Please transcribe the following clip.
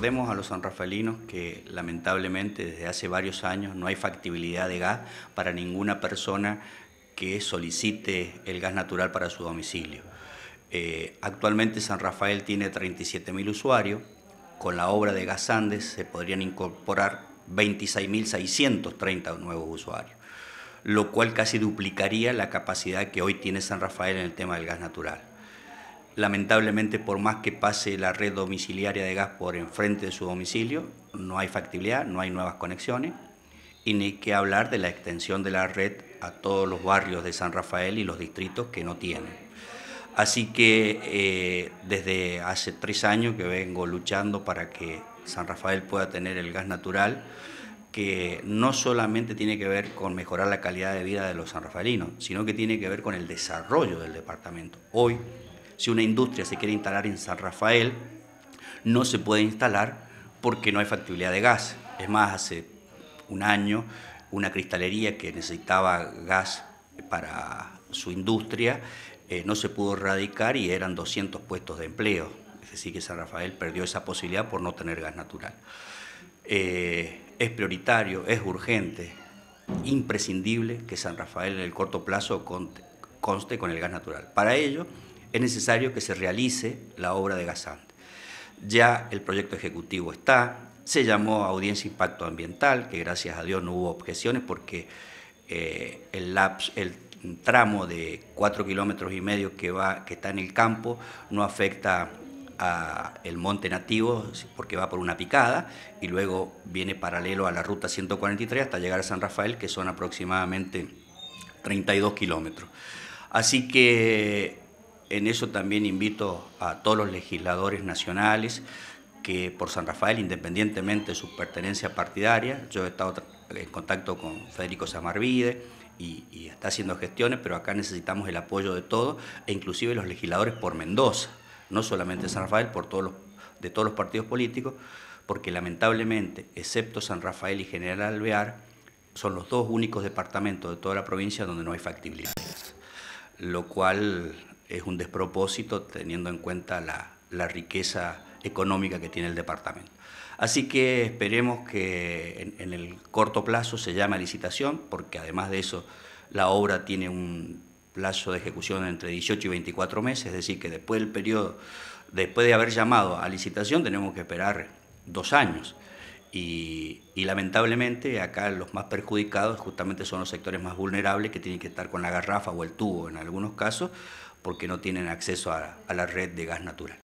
recordemos a los sanrafaelinos que lamentablemente desde hace varios años no hay factibilidad de gas para ninguna persona que solicite el gas natural para su domicilio. Eh, actualmente San Rafael tiene 37.000 usuarios, con la obra de Gas Andes se podrían incorporar 26.630 nuevos usuarios, lo cual casi duplicaría la capacidad que hoy tiene San Rafael en el tema del gas natural. Lamentablemente, por más que pase la red domiciliaria de gas por enfrente de su domicilio, no hay factibilidad, no hay nuevas conexiones, y ni que hablar de la extensión de la red a todos los barrios de San Rafael y los distritos que no tienen. Así que eh, desde hace tres años que vengo luchando para que San Rafael pueda tener el gas natural, que no solamente tiene que ver con mejorar la calidad de vida de los sanrafaelinos, sino que tiene que ver con el desarrollo del departamento. Hoy, si una industria se quiere instalar en San Rafael, no se puede instalar porque no hay factibilidad de gas. Es más, hace un año una cristalería que necesitaba gas para su industria eh, no se pudo erradicar y eran 200 puestos de empleo. Es decir, que San Rafael perdió esa posibilidad por no tener gas natural. Eh, es prioritario, es urgente, imprescindible que San Rafael en el corto plazo conste con el gas natural. Para ello es necesario que se realice la obra de gasante. Ya el proyecto ejecutivo está, se llamó audiencia impacto ambiental, que gracias a Dios no hubo objeciones porque eh, el, tramo de cuatro kilómetros y medio que, va, que está en el campo no afecta a el monte nativo porque va por una picada y luego viene paralelo a la ruta 143 hasta llegar a San Rafael que son aproximadamente 32 kilómetros. Así que en eso también invito a todos los legisladores nacionales que por San Rafael, independientemente de su pertenencia partidaria, yo he estado en contacto con Federico Samarvide, y, está haciendo gestiones, pero acá necesitamos el apoyo de todos, e inclusive los legisladores por Mendoza, no solamente San Rafael, por todos los, de todos los partidos políticos, porque lamentablemente, excepto San Rafael y General Alvear, son los dos únicos departamentos de toda la provincia donde no hay factibilidad, lo cual es un despropósito teniendo en cuenta la, la riqueza económica que tiene el departamento. Así que esperemos que en, el corto plazo se llame licitación, porque además de eso la obra tiene un plazo de ejecución entre 18 y 24 meses, es decir, que después del periodo, después de haber llamado a licitación, tenemos que esperar dos años. Y, y, lamentablemente acá los más perjudicados justamente son los sectores más vulnerables que tienen que estar con la garrafa o el tubo en algunos casos porque no tienen acceso a, la red de gas natural.